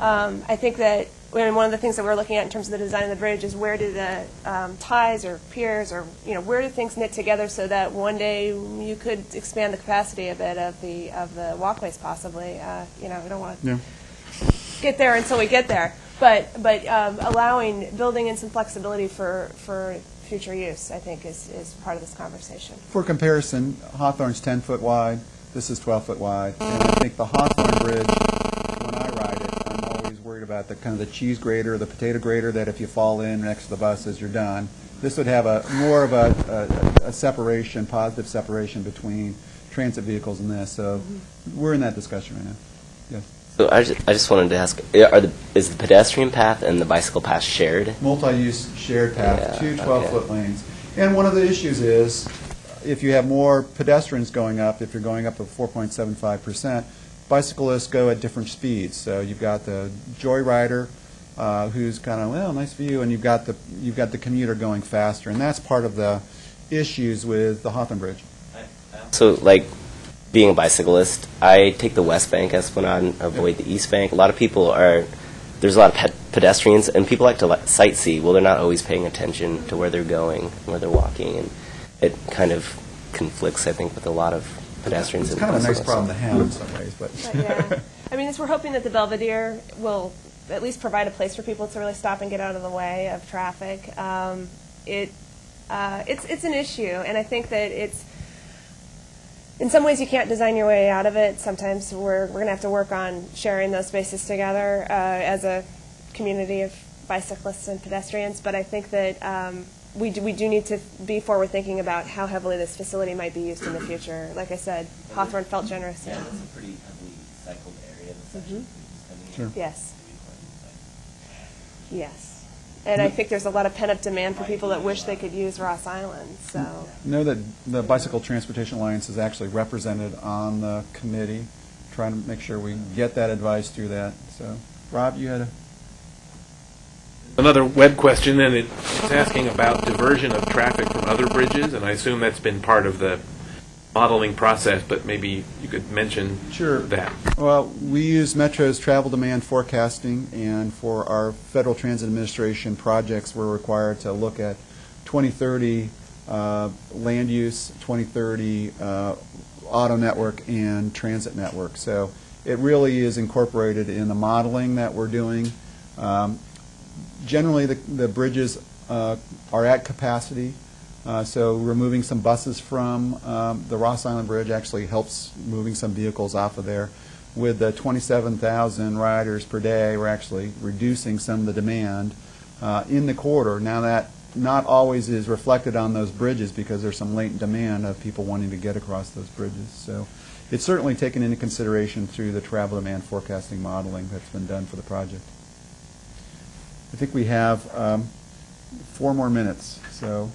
um, I think that when one of the things that we're looking at in terms of the design of the bridge is where do the um, ties or piers or you know where do things knit together so that one day you could expand the capacity a bit of the of the walkways possibly. Uh, you know we don't want Yeah. Get there until we get there, but but um, allowing building in some flexibility for for future use I think is is part of this conversation. For comparison, Hawthorne's 10-foot wide, this is 12-foot wide, and I think the Hawthorne Bridge, when I ride it, I'm always worried about the, kind of the cheese grater, the potato grater, that if you fall in next to the buses, you're done. This would have a, more of a, a- a separation, positive separation between transit vehicles and this, so we're in that discussion right now. Yes. So I just, I just wanted to ask, are the, is the pedestrian path and the bicycle path shared? multi-use shared path, Yeah, two okay. 12-foot lanes. And one of the issues is, if you have more pedestrians going up, if you're going up at 4.75%, bicyclists go at different speeds. So you've got the joyrider, uh, who's kind of, well, nice view, and you've got the, you've got the commuter going faster. And that's part of the issues with the Hawthorne Bridge. So, like, being a bicyclist, I take the west bank Esplanade and avoid the east bank. A lot of people are, there's a lot of pe- pedestrians, and people like to like, sightsee. Well, they're not always paying attention to where they're going, where they're walking, and it kind of conflicts, I think, with a lot of pedestrians. It's and kind of a nice problem to have in some ways, but. But, yeah. I mean, as we're hoping that the Belvedere will at least provide a place for people to really stop and get out of the way of traffic. Um, it, uh, it's, it's an issue, and I think that it's, in some ways you can't design your way out of it. Sometimes we're, we're going to have to work on sharing those spaces together uh, as a community of bicyclists and pedestrians. But I think that um, we, do, we do need to be forward thinking about how heavily this facility might be used in the future. Like I said, Hawthorne felt generous. Yeah, it's a pretty heavily cycled area. The section Sure. Yes. Yes. And I think there's a lot of pent up demand for people that wish they could use Ross Island. So. Know that the Bicycle Transportation Alliance is actually represented on the committee, trying to make sure we get that advice through that. So, Rob, you had a, Another web question, and it's asking about diversion of traffic from other bridges, and I assume that's been part of the modeling process, but maybe you could mention Sure. that. well, we use Metro's travel demand forecasting, and for our Federal Transit Administration projects, we're required to look at 2030 uh, land use, 2030 uh, auto network, and transit network. So it really is incorporated in the modeling that we're doing. Um, Generally, the the bridges uh, are at capacity, uh, so removing some buses from um, the Ross Island Bridge actually helps moving some vehicles off of there. With the 27,000 riders per day, we're actually reducing some of the demand uh, in the corridor. Now, that not always is reflected on those bridges because there's some latent demand of people wanting to get across those bridges. So it's certainly taken into consideration through the travel demand forecasting modeling that's been done for the project. I think we have um, four more minutes, so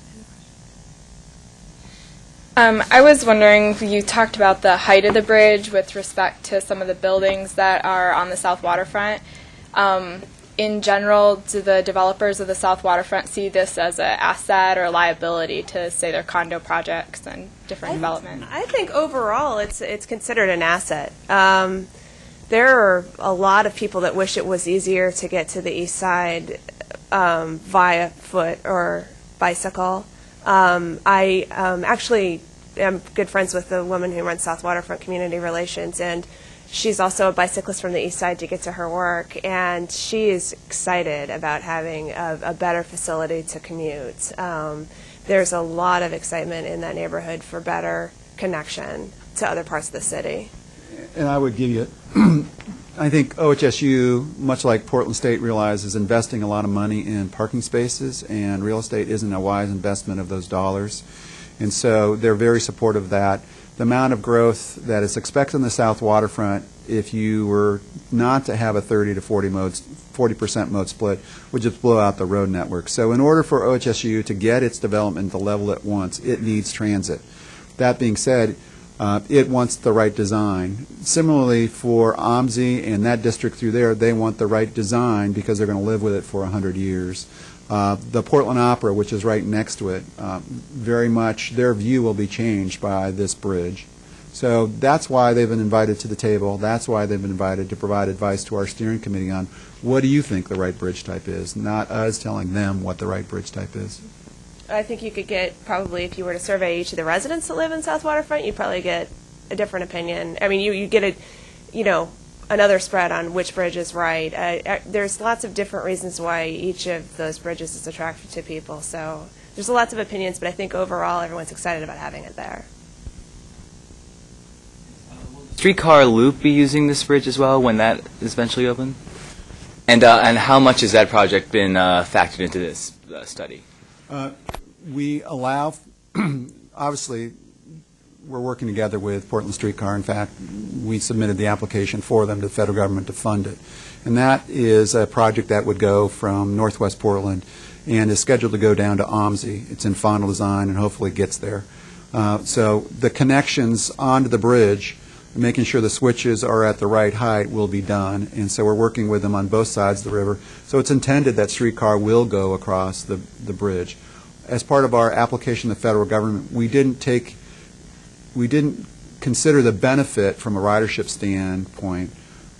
Um, I was wondering, you talked about the height of the bridge with respect to some of the buildings that are on the south waterfront. Um, in general, do the developers of the south waterfront see this as an asset or a liability to, say, their condo projects and different development? I think overall it's it's considered an asset. Um, there are a lot of people that wish it was easier to get to the east side um, via foot or bicycle. Um, I um, actually am good friends with the woman who runs South Waterfront Community Relations, and she's also a bicyclist from the east side to get to her work, and she is excited about having a, a better facility to commute. Um, there's a lot of excitement in that neighborhood for better connection to other parts of the city. And I would give you, I think OHSU, much like Portland State, realizes investing a lot of money in parking spaces, and real estate isn't a wise investment of those dollars. And so they're very supportive of that. The amount of growth that is expected in the south waterfront, if you were not to have a 30 to 40 modes, 40% mode split, would just blow out the road network. So in order for OHSU to get its development to the level it wants, it needs transit. That being said, uh, it wants the right design. Similarly, for OMSI and that district through there, they want the right design because they're going to live with it for 100 years. Uh, the Portland Opera, which is right next to it, uh, very much their view will be changed by this bridge. So that's why they've been invited to the table. That's why they've been invited to provide advice to our steering committee on what do you think the right bridge type is, not us telling them what the right bridge type is. I think you could get probably if you were to survey each of the residents that live in South Waterfront, you'd probably get a different opinion. I mean, you you get a, you know, another spread on which bridge is right. Uh, uh, there's lots of different reasons why each of those bridges is attractive to people. So there's lots of opinions, but I think overall everyone's excited about having it there. streetcar loop be using this bridge as well when that is eventually open? And uh, and how much has that project been uh, factored into this study? Uh, We allow, *clears throat* obviously, we're working together with Portland Streetcar. In fact, we submitted the application for them to the federal government to fund it. And that is a project that would go from northwest Portland and is scheduled to go down to OMSI. It's in final design and hopefully gets there. Uh, So the connections onto the bridge, making sure the switches are at the right height will be done. And so we're working with them on both sides of the river. So it's intended that streetcar will go across the, the bridge. As part of our application to the federal government, we didn't take, we didn't consider the benefit from a ridership standpoint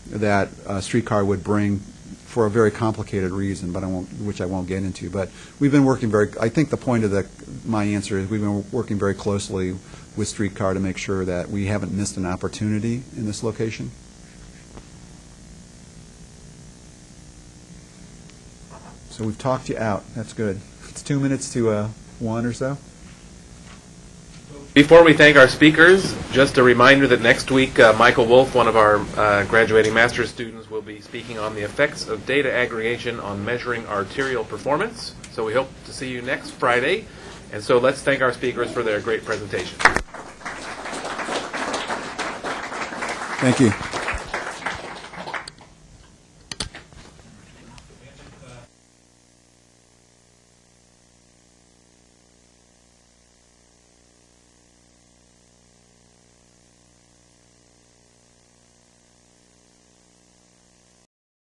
that a streetcar would bring for a very complicated reason, but I won't, which I won't get into. But we've been working very, I think the point of the, my answer is we've been working very closely with streetcar to make sure that we haven't missed an opportunity in this location. So we've talked you out. That's good. It's two minutes to uh, one or so. Before we thank our speakers, just a reminder that next week uh, Michael Wolf, one of our uh, graduating master's students, will be speaking on the effects of data aggregation on measuring arterial performance. So we hope to see you next Friday. And so let's thank our speakers for their great presentation. Thank you.